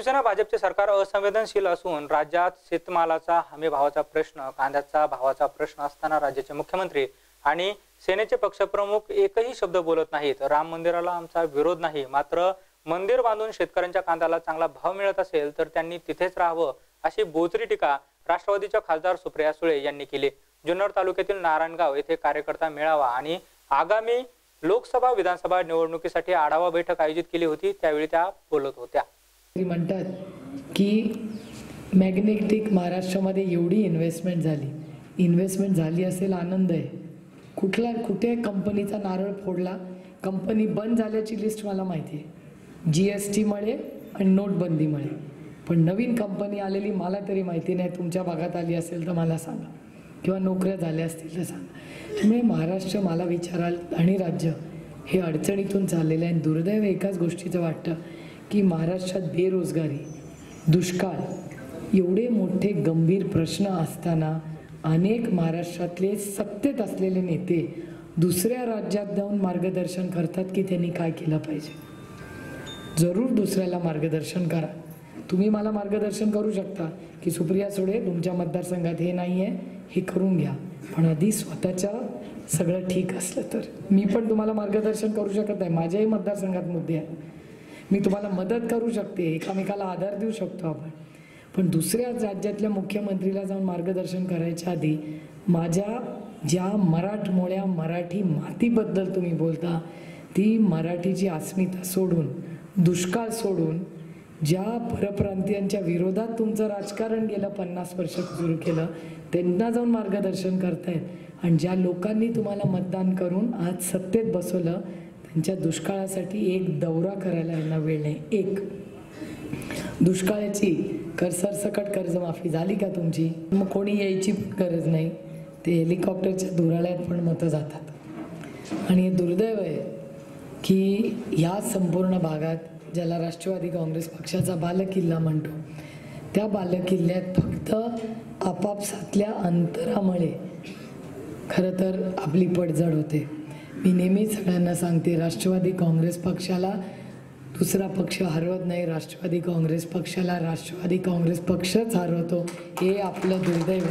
शिवसेना भाजपचे सरकार असंवेदनशील असून राज्यात शेतमालाचा हमी भावाचा प्रश्न कांद्याचा भावाचा प्रश्न असताना राज्याचे मुख्यमंत्री आणि सेनेचे पक्षप्रमुख एकही शब्द बोलत नाहीत. राम मंदिराला आमचा विरोध नाही. मात्र मंदिर बांधून शेतकऱ्यांच्या कांद्याला चांगला भाव मिळत असेल तर त्यांनी तिथेच राहावं अशी बोचरी टीका राष्ट्रवादीच्या खासदार सुप्रिया सुळे यांनी केली. जुन्नर तालुक्यातील नारायणगाव येथे कार्यकर्ता मेळावा आणि आगामी लोकसभा विधानसभा निवडणुकीसाठी आढावा बैठक आयोजित केली होती. त्यावेळी त्या बोलत होत्या. तरी म्हणतात की मॅग्नेटिक महाराष्ट्रामध्ये एवढी इन्व्हेस्टमेंट झाली. इन्व्हेस्टमेंट झाली असेल आनंद आहे. कुठला कुठे कंपनीचा नारळ फोडला? कंपनी बंद झाल्याची लिस्ट मला माहिती आहे. जी एस टीमुळे आणि नोटबंदीमुळे पण नवीन कंपनी आलेली मला तरी माहिती नाही. तुमच्या भागात आली असेल तर मला सांगा. किंवा नोकऱ्या झाल्या असतील तर सांगा. त्यामुळे महाराष्ट्र मला विचाराल आणि राज्य हे अडचणीतून चाललेलं आहे. आणि दुर्दैव एकाच गोष्टीचं वाटतं की महाराष्ट्रात बेरोजगारी दुष्काळ एवढे मोठे गंभीर प्रश्न असताना अनेक महाराष्ट्रातले सत्तेत असलेले नेते दुसऱ्या राज्यात जाऊन मार्गदर्शन करतात की त्यांनी काय केलं पाहिजे. जरूर दुसऱ्याला मार्गदर्शन करा. तुम्ही मला मार्गदर्शन करू शकता की सुप्रिया सुळे तुमच्या मतदारसंघात हे नाही आहे हे करून घ्या. पण आधी स्वतःच्या सगळं ठीक असलं तर. मी पण तुम्हाला मार्गदर्शन करू शकत नाही. माझ्याही मतदारसंघात मुद्दे आहेत. मी तुम्हाला मदत करू शकते एकामेकाला आधार देऊ शकतो आपण. पण दुसऱ्या राज्यातल्या मुख्यमंत्रीला जाऊन मार्गदर्शन करायच्या आधी माझ्या ज्या मराठमोळ्या मराठी मातीबद्दल तुम्ही बोलता ती मराठीची अस्मिता सोडून दुष्काळ सोडून ज्या परप्रांतीयांच्या विरोधात तुमचं राजकारण गेलं पन्नास वर्ष सुरू केलं त्यांना जाऊन मार्गदर्शन करतायत. आणि ज्या लोकांनी तुम्हाला मतदान करून आज सत्तेत बसवलं त्यांच्या दुष्काळासाठी एक दौरा करायला यांना वेळ नाही. एक. दुष्काळाची कर सरसकट कर्जमाफी झाली का तुमची? मग कोणी यायची गरज नाही. ते हेलिकॉप्टरच्या धुराळ्यात पण मतं जातात. आणि हे दुर्दैव आहे की या संपूर्ण भागात ज्याला राष्ट्रवादी काँग्रेस पक्षाचा बालकिल्ला म्हणतो त्या बालकिल्ल्यात फक्त आपापसातल्या अंतरामुळे खरं तर आपली पडझड होते. मी नेहमीच सगळ्यांना सांगते राष्ट्रवादी काँग्रेस पक्षाला दुसरा पक्ष हरवत नाही राष्ट्रवादी काँग्रेस पक्षाला राष्ट्रवादी काँग्रेस पक्षच हरवतो. हे आपलं दुर्दैव